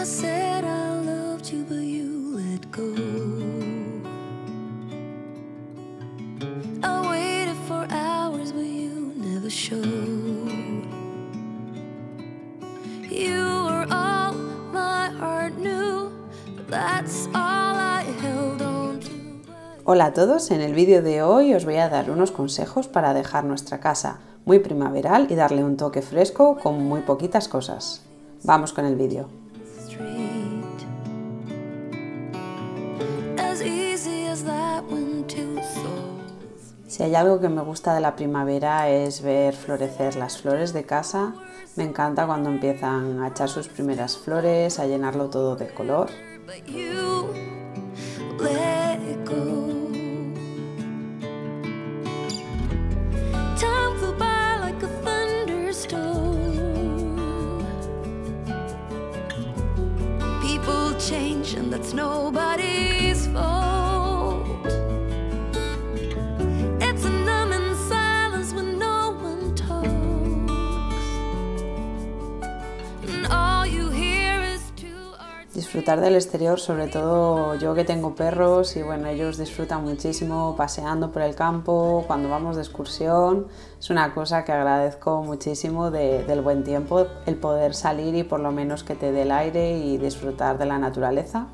I said Hola a todos, en el vídeo de hoy os voy a dar unos consejos para dejar nuestra casa muy primaveral y darle un toque fresco con muy poquitas cosas. Vamos con el vídeo. Si hay algo que me gusta de la primavera es ver florecer las flores de casa. Me encanta cuando empiezan a echar sus primeras flores, a llenarlo todo de color. But you let go. Time flew by like a thunderstorm. People change, and that's nobody's Disfrutar del exterior, sobre todo yo que tengo perros y bueno, ellos disfrutan muchísimo paseando por el campo, cuando vamos de excursión. Es una cosa que agradezco muchísimo de- del buen tiempo, el poder salir y por lo menos que te dé el aire y disfrutar de la naturaleza.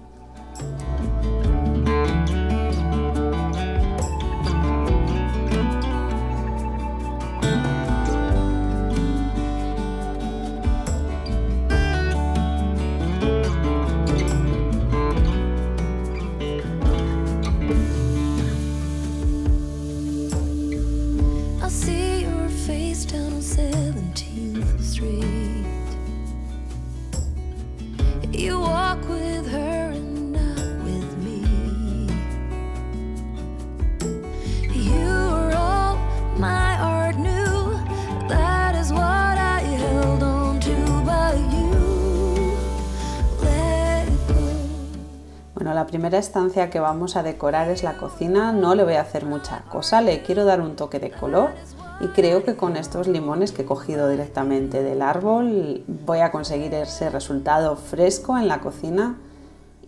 Primera estancia que vamos a decorar es la cocina. No le voy a hacer mucha cosa, le quiero dar un toque de color y creo que con estos limones que he cogido directamente del árbol voy a conseguir ese resultado fresco en la cocina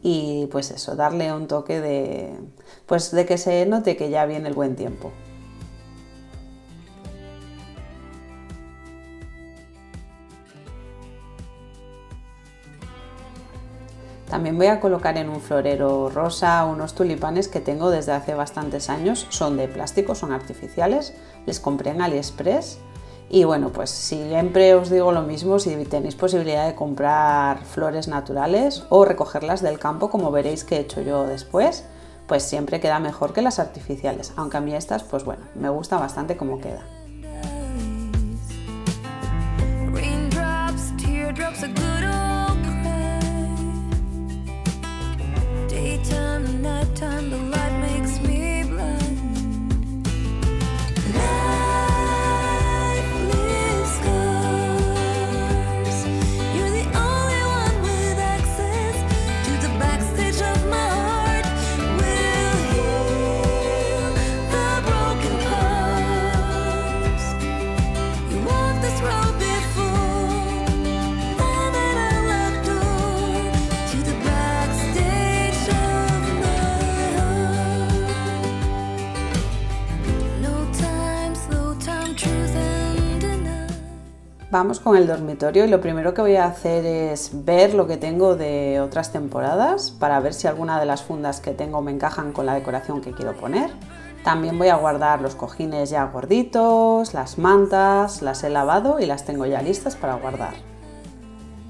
y pues eso, darle un toque de pues de que se note que ya viene el buen tiempo. También voy a colocar en un florero rosa unos tulipanes que tengo desde hace bastantes años. Son de plástico, son artificiales. Les compré en AliExpress. Y bueno, pues siempre os digo lo mismo, si tenéis posibilidad de comprar flores naturales o recogerlas del campo, como veréis que he hecho yo después, pues siempre queda mejor que las artificiales. Aunque a mí estas, pues bueno, me gusta bastante cómo queda. Vamos con el dormitorio y lo primero que voy a hacer es ver lo que tengo de otras temporadas para ver si alguna de las fundas que tengo me encajan con la decoración que quiero poner. También voy a guardar los cojines ya gorditos, las mantas, las he lavado y las tengo ya listas para guardar.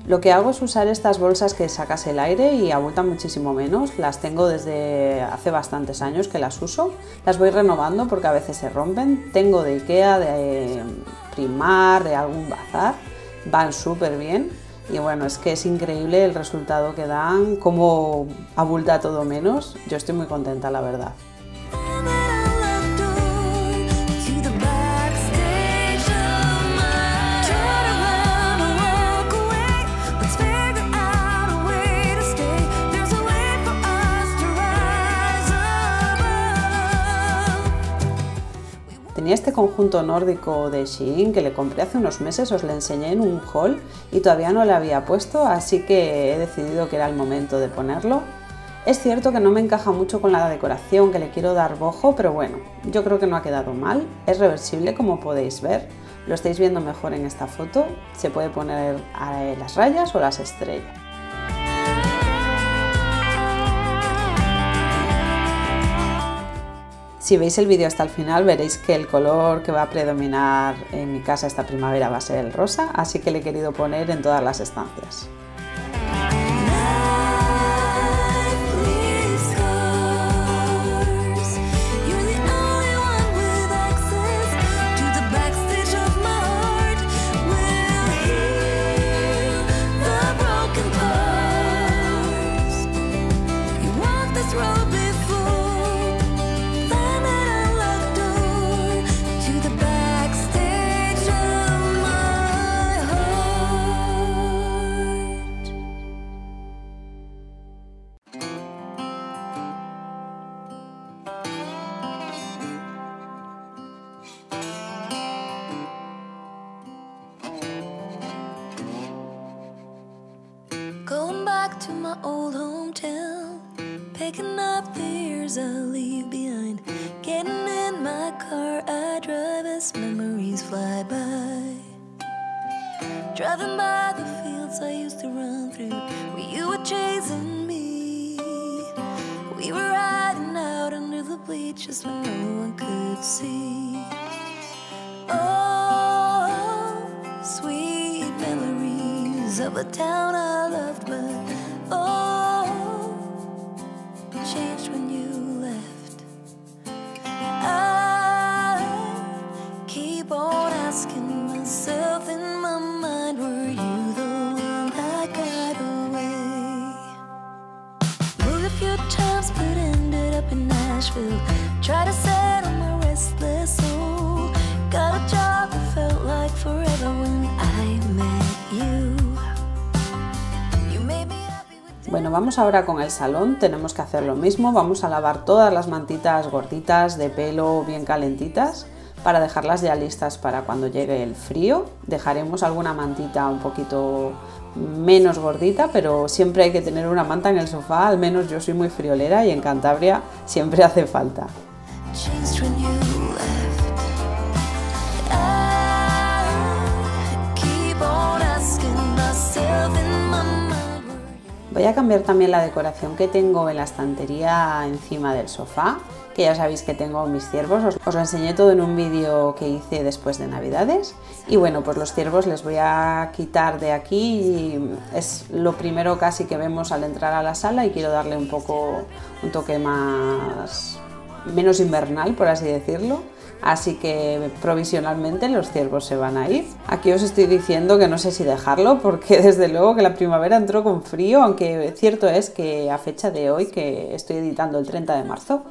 Lo que hago es usar estas bolsas que sacas el aire y abultan muchísimo menos. Las tengo desde hace bastantes años que las uso. Las voy renovando porque a veces se rompen. Tengo de Ikea, de Primar, de algún bazar. Van súper bien. Y bueno, es que es increíble el resultado que dan, cómo abulta todo menos. Yo estoy muy contenta, la verdad. Tenía este conjunto nórdico de Shein que le compré hace unos meses, os le enseñé en un haul y todavía no le había puesto, así que he decidido que era el momento de ponerlo. Es cierto que no me encaja mucho con la decoración, que le quiero dar bojo, pero bueno, yo creo que no ha quedado mal. Es reversible como podéis ver, lo estáis viendo mejor en esta foto. Se puede poner las rayas o las estrellas. Si veis el vídeo hasta el final veréis que el color que va a predominar en mi casa esta primavera va a ser el rosa, así que le he querido poner en todas las estancias. Drive as memories fly by. Driving by the fields I used to run through, where you were chasing me. We were riding out under the bleachers when no one could see. Oh, sweet memories of a town I loved, but oh, changed when ahora con el salón, tenemos que hacer lo mismo, vamos a lavar todas las mantitas gorditas de pelo bien calentitas para dejarlas ya listas para cuando llegue el frío. Dejaremos alguna mantita un poquito menos gordita, pero siempre hay que tener una manta en el sofá, al menos yo soy muy friolera y en Cantabria siempre hace falta. Voy a cambiar también la decoración que tengo en la estantería encima del sofá, que ya sabéis que tengo mis ciervos, os, lo enseñé todo en un vídeo que hice después de Navidades. Y bueno, pues los ciervos les voy a quitar de aquí, es lo primero casi que vemos al entrar a la sala y quiero darle un poco un toque más menos invernal, por así decirlo. Así que provisionalmente los ciervos se van a ir. Aquí os estoy diciendo que no sé si dejarlo porque desde luego que la primavera entró con frío, aunque cierto es que a fecha de hoy, que estoy editando el 30 de marzo,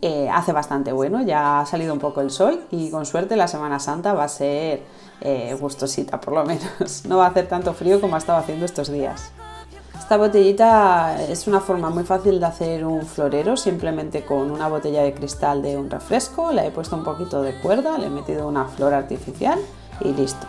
eh, hace bastante bueno, ya ha salido un poco el sol y con suerte la Semana Santa va a ser eh, gustosita por lo menos. No va a hacer tanto frío como ha estado haciendo estos días. Esta botellita es una forma muy fácil de hacer un florero, simplemente con una botella de cristal de un refresco, le he puesto un poquito de cuerda, le he metido una flor artificial y listo.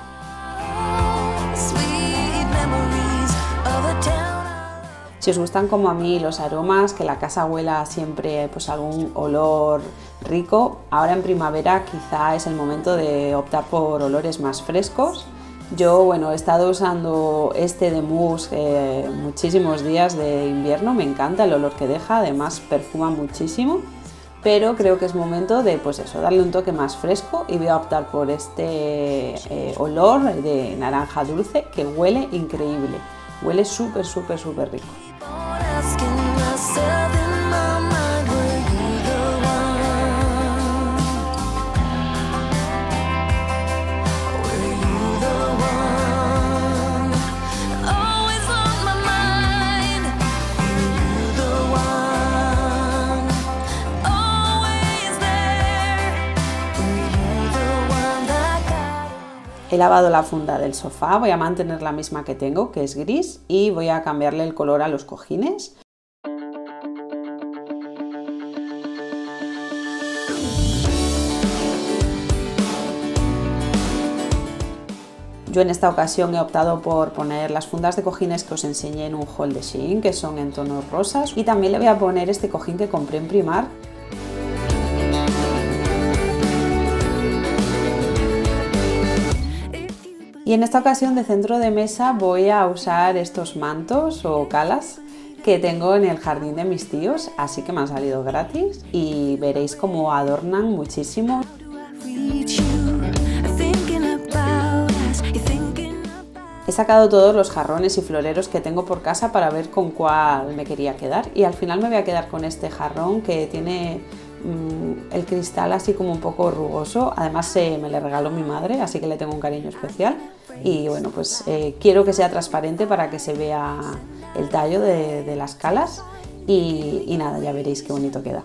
Si os gustan como a mí los aromas, que la casa huela siempre pues algún olor rico, ahora en primavera quizá es el momento de optar por olores más frescos. Yo, bueno, he estado usando este de mousse eh, muchísimos días de invierno, me encanta el olor que deja, además perfuma muchísimo, pero creo que es momento de, pues eso, darle un toque más fresco y voy a optar por este eh, olor de naranja dulce que huele increíble, huele súper, súper, súper rico. He lavado la funda del sofá, voy a mantener la misma que tengo, que es gris, y voy a cambiarle el color a los cojines. Yo en esta ocasión he optado por poner las fundas de cojines que os enseñé en un haul de Shein, que son en tonos rosas, y también le voy a poner este cojín que compré en Primark, Y en esta ocasión de centro de mesa voy a usar estos mantos o calas que tengo en el jardín de mis tíos, así que me han salido gratis y veréis cómo adornan muchísimo. He sacado todos los jarrones y floreros que tengo por casa para ver con cuál me quería quedar y al final me voy a quedar con este jarrón que tiene mmm, el cristal así como un poco rugoso. Además eh, me le regaló mi madre, así que le tengo un cariño especial. Y bueno, pues eh, quiero que sea transparente para que se vea el tallo de, de las calas y, y nada, ya veréis qué bonito queda.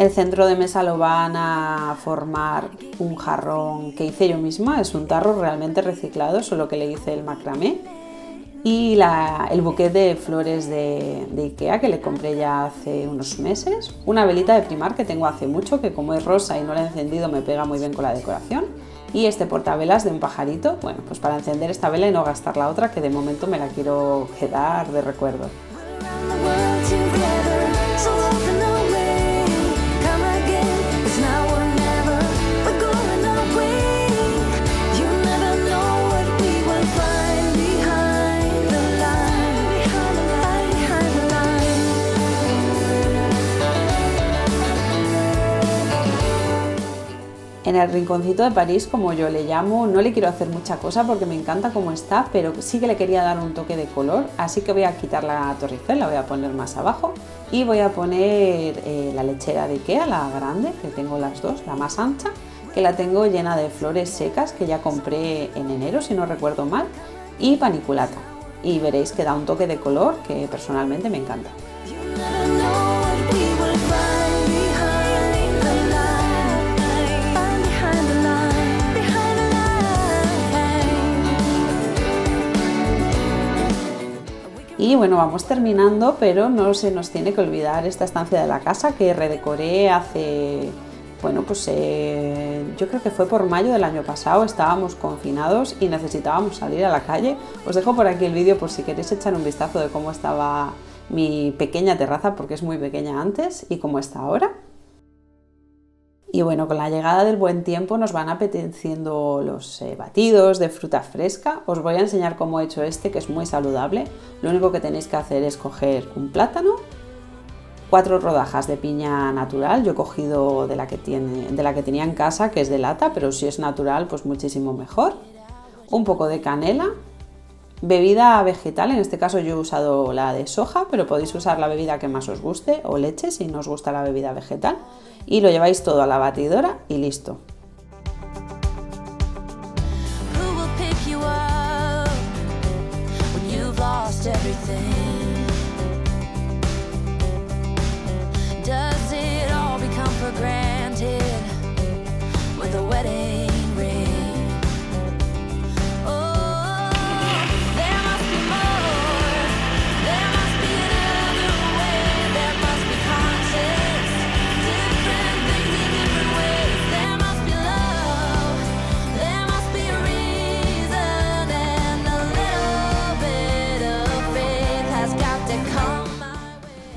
El centro de mesa lo van a formar un jarrón que hice yo misma, es un tarro realmente reciclado, solo que le hice el macramé. Y el buquet de flores de, de Ikea que le compré ya hace unos meses. Una velita de primar que tengo hace mucho, que como es rosa y no la he encendido me pega muy bien con la decoración. Y este portavelas de un pajarito, bueno, pues para encender esta vela y no gastar la otra, que de momento me la quiero quedar de recuerdo. El rinconcito de París, como yo le llamo, no le quiero hacer mucha cosa porque me encanta cómo está, pero sí que le quería dar un toque de color, así que voy a quitar la Torre la voy a poner más abajo y voy a poner eh, la lechera de Ikea, la grande, que tengo las dos, la más ancha, que la tengo llena de flores secas que ya compré en enero, si no recuerdo mal, y paniculata. Y veréis que da un toque de color que personalmente me encanta. Y bueno, vamos terminando, pero no se nos tiene que olvidar esta estancia de la casa que redecoré hace, bueno, pues eh, yo creo que fue por mayo del año pasado, estábamos confinados y necesitábamos salir a la calle. Os dejo por aquí el vídeo por si queréis echar un vistazo de cómo estaba mi pequeña terraza, porque es muy pequeña antes y cómo está ahora. Y bueno, con la llegada del buen tiempo nos van apeteciendo los eh, batidos de fruta fresca. Os voy a enseñar cómo he hecho este, que es muy saludable. Lo único que tenéis que hacer es coger un plátano, cuatro rodajas de piña natural. Yo he cogido de la que, tiene, de la que tenía en casa, que es de lata, pero si es natural, pues muchísimo mejor. Un poco de canela, bebida vegetal, en este caso yo he usado la de soja, pero podéis usar la bebida que más os guste o leche si no os gusta la bebida vegetal. Y lo lleváis todo a la batidora y listo.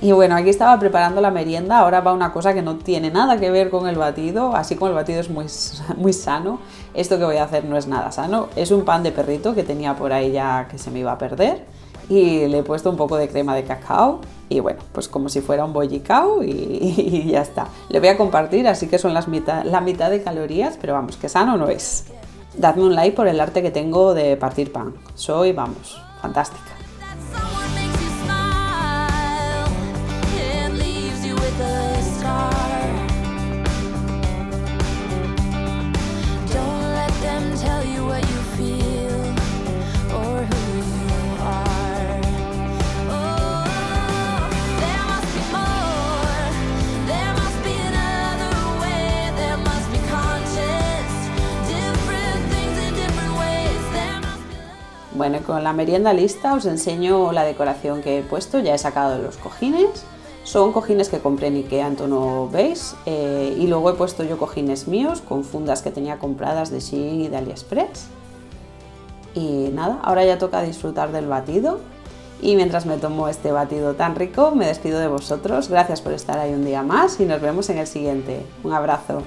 Y bueno, aquí estaba preparando la merienda, ahora va una cosa que no tiene nada que ver con el batido, así como el batido es muy, muy sano, esto que voy a hacer no es nada sano, es un pan de perrito que tenía por ahí ya que se me iba a perder y le he puesto un poco de crema de cacao y bueno, pues como si fuera un bollicao y, y ya está. Le voy a compartir, así que son las mitad, la mitad de calorías, pero vamos, que sano no es. Dadme un like por el arte que tengo de partir pan, soy, vamos, fantástica. Bueno, con la merienda lista os enseño la decoración que he puesto. Ya he sacado los cojines. Son cojines que compré en Ikea en tono eh, y luego he puesto yo cojines míos con fundas que tenía compradas de Shein y de AliExpress. Y nada, ahora ya toca disfrutar del batido. Y mientras me tomo este batido tan rico, me despido de vosotros. Gracias por estar ahí un día más y nos vemos en el siguiente. Un abrazo.